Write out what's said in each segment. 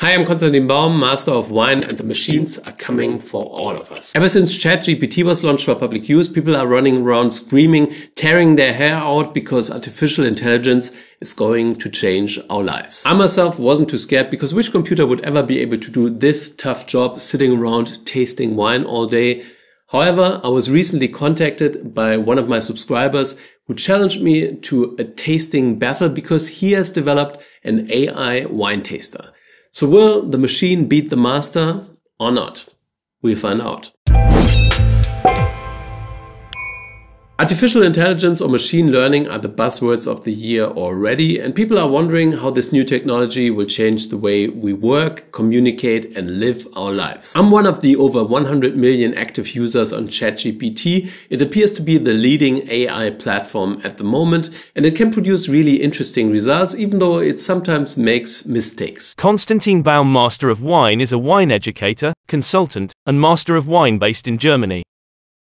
Hi, I'm Konstantin Baum, master of wine, and the machines are coming for all of us. Ever since ChatGPT was launched for public use, people are running around screaming, tearing their hair out because artificial intelligence is going to change our lives. I myself wasn't too scared because which computer would ever be able to do this tough job sitting around tasting wine all day? However, I was recently contacted by one of my subscribers who challenged me to a tasting battle because he has developed an AI wine taster. So will the machine beat the master or not? We'll find out. Artificial intelligence or machine learning are the buzzwords of the year already, and people are wondering how this new technology will change the way we work, communicate, and live our lives. I'm one of the over 100 million active users on ChatGPT. It appears to be the leading AI platform at the moment, and it can produce really interesting results, even though it sometimes makes mistakes. Konstantin Baum, Master of Wine, is a wine educator, consultant, and Master of Wine based in Germany.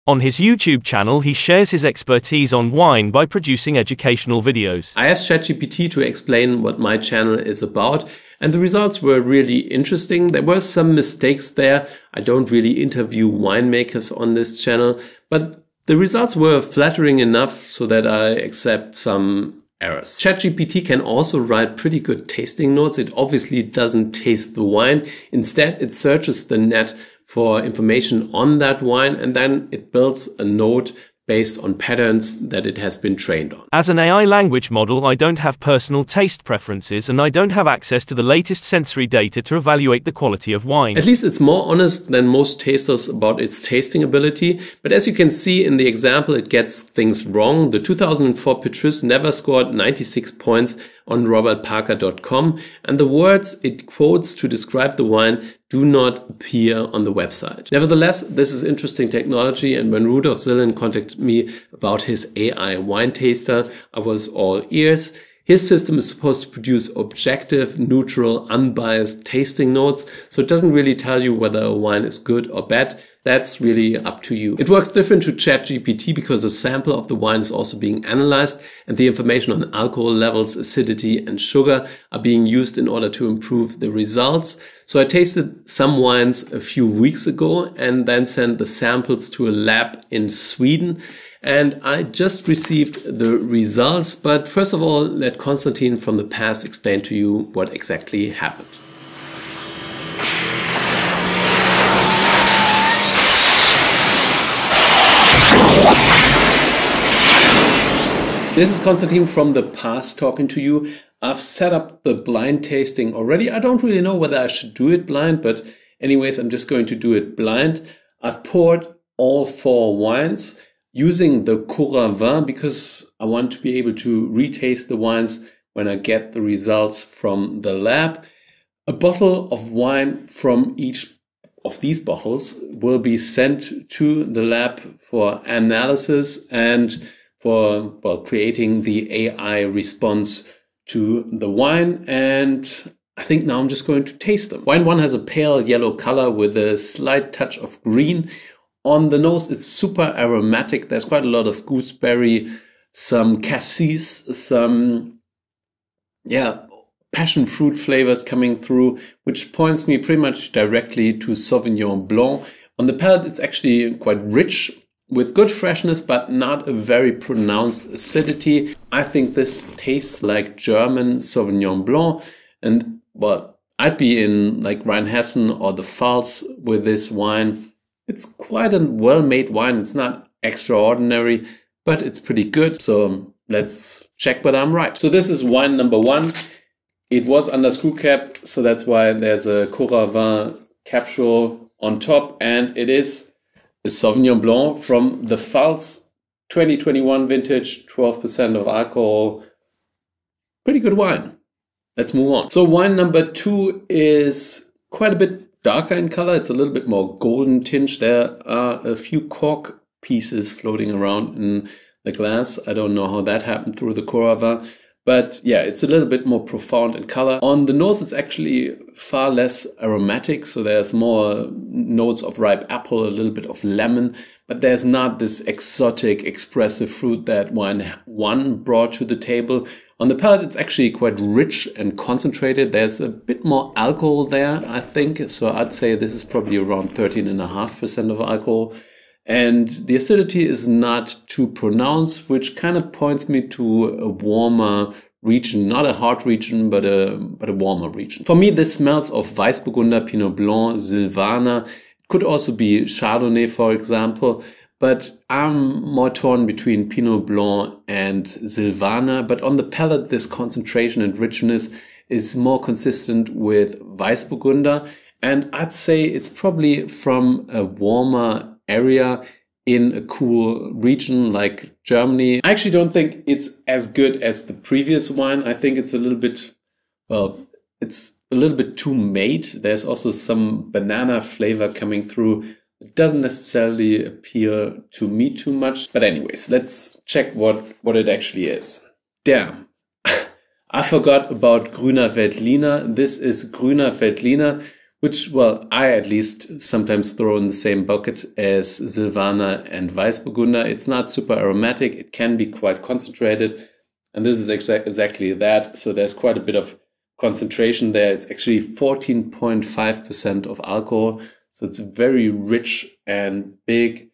On his YouTube channel, he shares his expertise on wine by producing educational videos. I asked ChatGPT to explain what my channel is about, and the results were really interesting. There were some mistakes there. I don't really interview winemakers on this channel, but the results were flattering enough so that I accept some errors. ChatGPT can also write pretty good tasting notes. It obviously doesn't taste the wine. Instead, it searches the net for information on that wine and then it builds a note based on patterns that it has been trained on. As an AI language model, I don't have personal taste preferences and I don't have access to the latest sensory data to evaluate the quality of wine. At least it's more honest than most tasters about its tasting ability, but as you can see in the example, it gets things wrong. The 2004 Petrus never scored 96 points on robertparker.com and the words it quotes to describe the wine do not appear on the website. Nevertheless, this is interesting technology and when Rudolf Sillén contacted me about his AI wine taster, I was all ears. His system is supposed to produce objective, neutral, unbiased tasting notes, so it doesn't really tell you whether a wine is good or bad. That's really up to you. It works different to ChatGPT because a sample of the wine is also being analyzed and the information on alcohol levels, acidity and sugar are being used in order to improve the results. So I tasted some wines a few weeks ago and then sent the samples to a lab in Sweden. And I just received the results. But first of all, let Konstantin from the past explain to you what exactly happened. This is Konstantin from the past talking to you. I've set up the blind tasting already. I don't really know whether I should do it blind, but anyways, I'm just going to do it blind. I've poured all four wines using the Coravin because I want to be able to retaste the wines when I get the results from the lab. A bottle of wine from each of these bottles will be sent to the lab for analysis and for well, creating the AI response to the wine. And I think now I'm just going to taste them. Wine one has a pale yellow color with a slight touch of green. On the nose, it's super aromatic. There's quite a lot of gooseberry, some cassis, some, yeah, passion fruit flavors coming through, which points me pretty much directly to Sauvignon Blanc. On the palate, it's actually quite rich, with good freshness but not a very pronounced acidity. I think this tastes like German Sauvignon Blanc and well, I'd be in like Rheinhessen or the Pfalz with this wine. It's quite a well-made wine. It's not extraordinary, but it's pretty good. So let's check whether I'm right. So this is wine number one. It was under screw cap, so that's why there's a Coravin capsule on top, and it is the Sauvignon Blanc from the Pfalz 2021 vintage, 12% of alcohol. Pretty good wine. Let's move on. So wine number two is quite a bit darker in color. It's a little bit more golden tinge. There are a few cork pieces floating around in the glass. I don't know how that happened through the Coravin, But yeah, it's a little bit more profound in color. On the nose, it's actually far less aromatic. So there's more notes of ripe apple, a little bit of lemon, but there's not this exotic, expressive fruit that wine one brought to the table. On the palate, it's actually quite rich and concentrated. There's a bit more alcohol there, I think. So I'd say this is probably around 13.5% of alcohol. And the acidity is not too pronounced, which kind of points me to a warmer region, not a hot region, but a, but a warmer region. For me, this smells of Weißburgunder, Pinot Blanc, Silvaner. It could also be Chardonnay, for example. But I'm more torn between Pinot Blanc and Silvaner. But on the palate, this concentration and richness is more consistent with Weißburgunder. And I'd say it's probably from a warmer area in a cool region like Germany. I actually don't think it's as good as the previous wine. I think it's a little bit, well, it's a little bit too made. There's also some banana flavor coming through. It doesn't necessarily appeal to me too much. But anyways, let's check what, what it actually is. Damn. I forgot about Grüner Veltliner. This is Grüner Veltliner which, well, I at least sometimes throw in the same bucket as Silvaner and Weißburgunder. It's not super aromatic. It can be quite concentrated. And this is exa exactly that. So there's quite a bit of concentration there. It's actually 14.5% of alcohol. So it's very rich and big.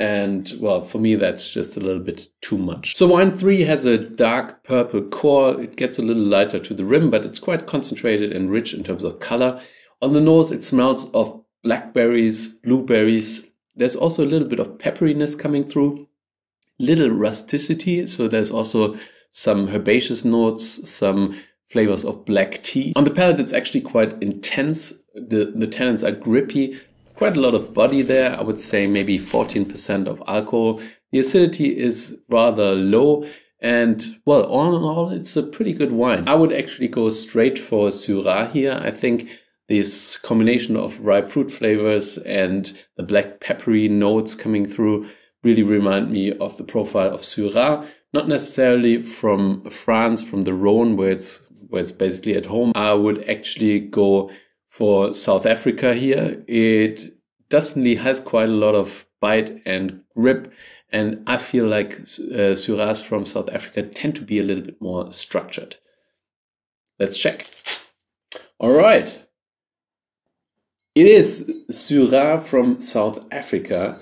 And well, for me, that's just a little bit too much. So wine three has a dark purple core. It gets a little lighter to the rim, but it's quite concentrated and rich in terms of color. On the nose, it smells of blackberries, blueberries. There's also a little bit of pepperiness coming through, little rusticity. So there's also some herbaceous notes, some flavors of black tea. On the palate, it's actually quite intense. The, the tannins are grippy, quite a lot of body there. I would say maybe 14% of alcohol. The acidity is rather low. And well, all in all, it's a pretty good wine. I would actually go straight for Syrah here. I think this combination of ripe fruit flavors and the black peppery notes coming through really remind me of the profile of Syrah. Not necessarily from France, from the Rhone, where it's where it's basically at home. I would actually go for South Africa here. It definitely has quite a lot of bite and grip. And I feel like uh, Syrahs from South Africa tend to be a little bit more structured. Let's check. All right. It is Syrah from South Africa.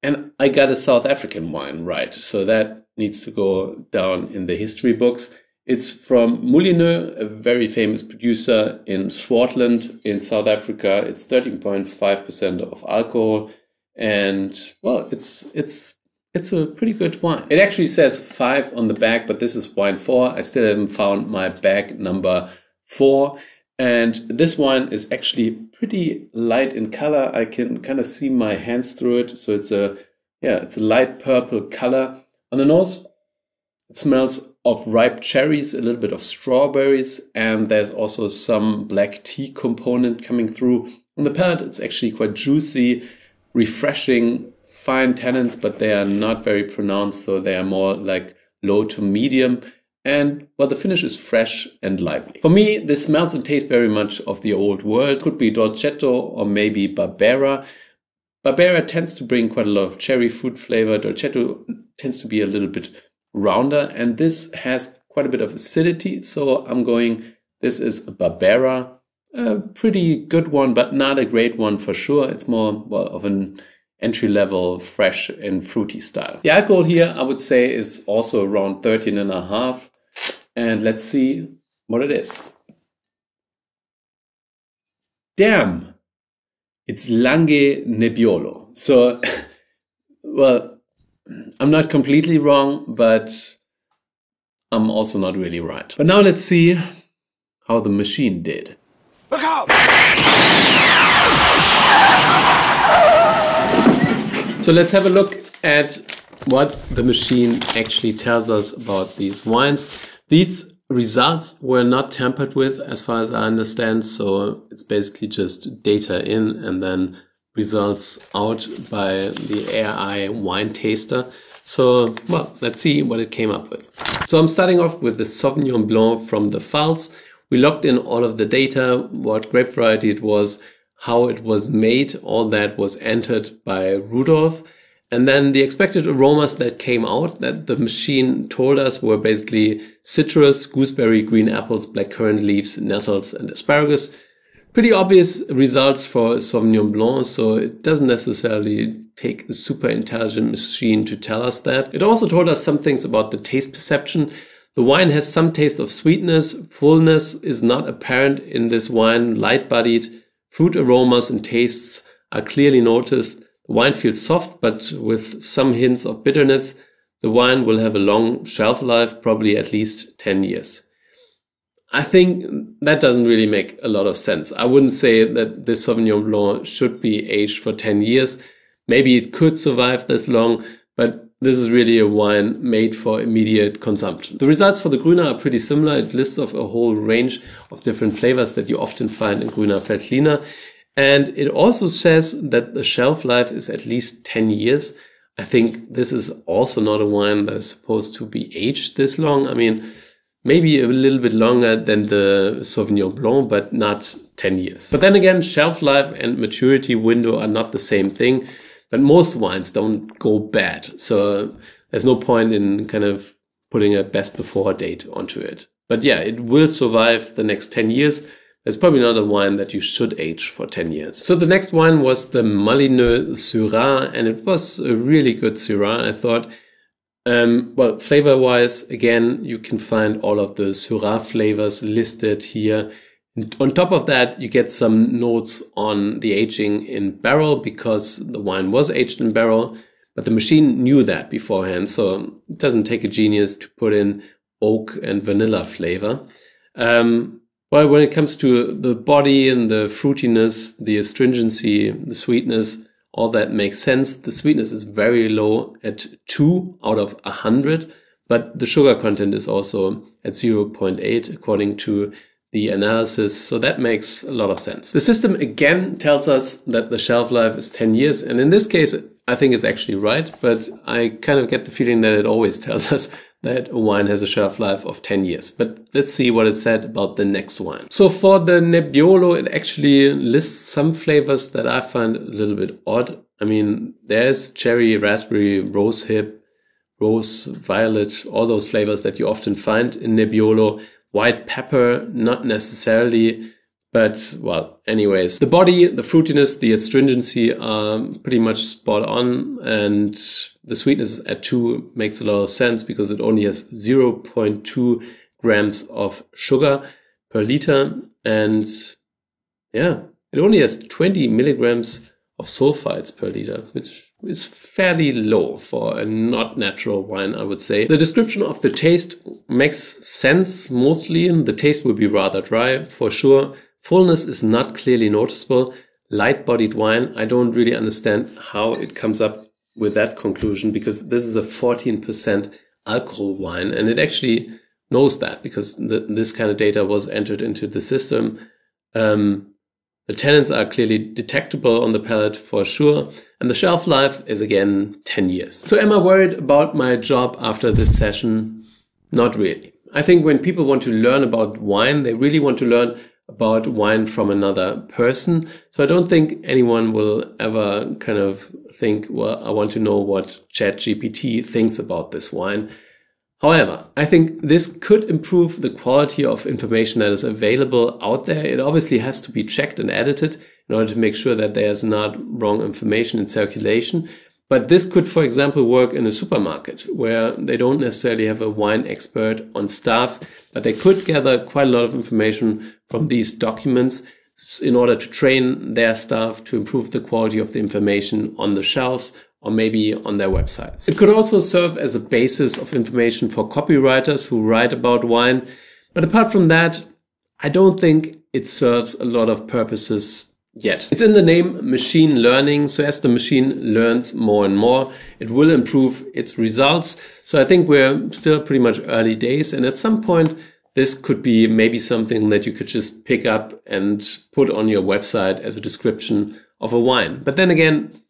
And I got a South African wine right. So that needs to go down in the history books. It's from Mullineux, a very famous producer in Swartland in South Africa. It's 13.5% of alcohol. And well, it's, it's, it's a pretty good wine. It actually says five on the back, but this is wine four. I still haven't found my bag number four. And this wine is actually pretty light in color. I can kind of see my hands through it. So it's a, yeah, it's a light purple color. On the nose, it smells of ripe cherries, a little bit of strawberries, and there's also some black tea component coming through. On the palate, it's actually quite juicy, refreshing, fine tannins, but they are not very pronounced. So they are more like low to medium and well, the finish is fresh and lively. For me, this smells and tastes very much of the old world. Could be Dolcetto or maybe Barbera. Barbera tends to bring quite a lot of cherry fruit flavor. Dolcetto tends to be a little bit rounder, and this has quite a bit of acidity. So I'm going, this is a Barbera, a pretty good one, but not a great one for sure. It's more well of an entry level, fresh and fruity style. The alcohol here, I would say, is also around 13 and a half and let's see what it is. Damn! It's Langhe Nebbiolo. So, well, I'm not completely wrong, but I'm also not really right. But now let's see how the machine did. Look out! So let's have a look at what the machine actually tells us about these wines. These results were not tampered with as far as I understand. So it's basically just data in and then results out by the AI wine taster. So, well, let's see what it came up with. So I'm starting off with the Sauvignon Blanc from the Pfalz. We logged in all of the data, what grape variety it was, how it was made, all that was entered by Rudolf. And then the expected aromas that came out that the machine told us were basically citrus, gooseberry, green apples, blackcurrant leaves, nettles, and asparagus. Pretty obvious results for Sauvignon Blanc, so it doesn't necessarily take a super intelligent machine to tell us that. It also told us some things about the taste perception. The wine has some taste of sweetness, fullness is not apparent in this wine, light bodied, fruit aromas and tastes are clearly noticed. The wine feels soft, but with some hints of bitterness. The wine will have a long shelf life, probably at least 10 years. I think that doesn't really make a lot of sense. I wouldn't say that this Sauvignon Blanc should be aged for 10 years. Maybe it could survive this long, but this is really a wine made for immediate consumption. The results for the Grüner are pretty similar. It lists off a whole range of different flavors that you often find in Grüner Veltliner. And it also says that the shelf life is at least 10 years. I think this is also not a wine that is supposed to be aged this long. I mean, maybe a little bit longer than the Sauvignon Blanc, but not 10 years. But then again, shelf life and maturity window are not the same thing. But most wines don't go bad. So there's no point in kind of putting a best before date onto it. But yeah, it will survive the next 10 years it's probably not a wine that you should age for 10 years. So the next wine was the Mullineux Syrah, and it was a really good Syrah, I thought. Um, well, flavor wise, again, you can find all of the Syrah flavors listed here. And on top of that, you get some notes on the aging in barrel because the wine was aged in barrel, but the machine knew that beforehand. So it doesn't take a genius to put in oak and vanilla flavor. Um, well, when it comes to the body and the fruitiness, the astringency, the sweetness, all that makes sense. The sweetness is very low at 2 out of 100, but the sugar content is also at 0.8 according to the analysis. So that makes a lot of sense. The system again tells us that the shelf life is 10 years. And in this case, I think it's actually right, but I kind of get the feeling that it always tells us that a wine has a shelf life of 10 years. But let's see what it said about the next wine. So for the Nebbiolo, it actually lists some flavors that I find a little bit odd. I mean, there's cherry, raspberry, rose hip, rose, violet, all those flavors that you often find in Nebbiolo. White pepper, not necessarily. But well, anyways, the body, the fruitiness, the astringency are pretty much spot on. And the sweetness at two makes a lot of sense because it only has 0.2 grams of sugar per liter. And yeah, it only has 20 milligrams of sulfites per liter, which is fairly low for a not natural wine, I would say. The description of the taste makes sense mostly. The taste will be rather dry for sure. Fullness is not clearly noticeable. Light bodied wine, I don't really understand how it comes up with that conclusion because this is a 14% alcohol wine and it actually knows that because the, this kind of data was entered into the system. Um, the tannins are clearly detectable on the palate for sure, and the shelf life is again 10 years. So, am I worried about my job after this session? Not really. I think when people want to learn about wine, they really want to learn about wine from another person. So I don't think anyone will ever kind of think, well, I want to know what ChatGPT thinks about this wine. However, I think this could improve the quality of information that is available out there. It obviously has to be checked and edited in order to make sure that there's not wrong information in circulation. But this could, for example, work in a supermarket where they don't necessarily have a wine expert on staff, but they could gather quite a lot of information from these documents in order to train their staff to improve the quality of the information on the shelves or maybe on their websites. It could also serve as a basis of information for copywriters who write about wine. But apart from that, I don't think it serves a lot of purposes yet. It's in the name machine learning. So as the machine learns more and more, it will improve its results. So I think we're still pretty much early days. And at some point, this could be maybe something that you could just pick up and put on your website as a description of a wine. But then again,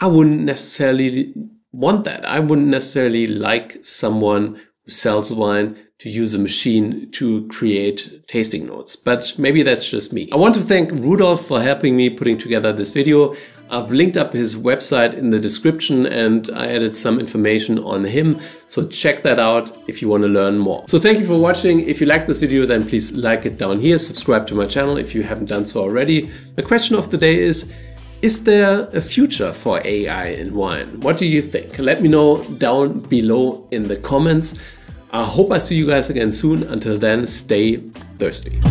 I wouldn't necessarily want that. I wouldn't necessarily like someone who sells wine to use a machine to create tasting notes, but maybe that's just me. I want to thank Rudolf for helping me putting together this video. I've linked up his website in the description and I added some information on him. So check that out if you want to learn more. So thank you for watching. If you like this video, then please like it down here. Subscribe to my channel if you haven't done so already. My question of the day is, is there a future for AI in wine? What do you think? Let me know down below in the comments. I hope I see you guys again soon. Until then, stay thirsty.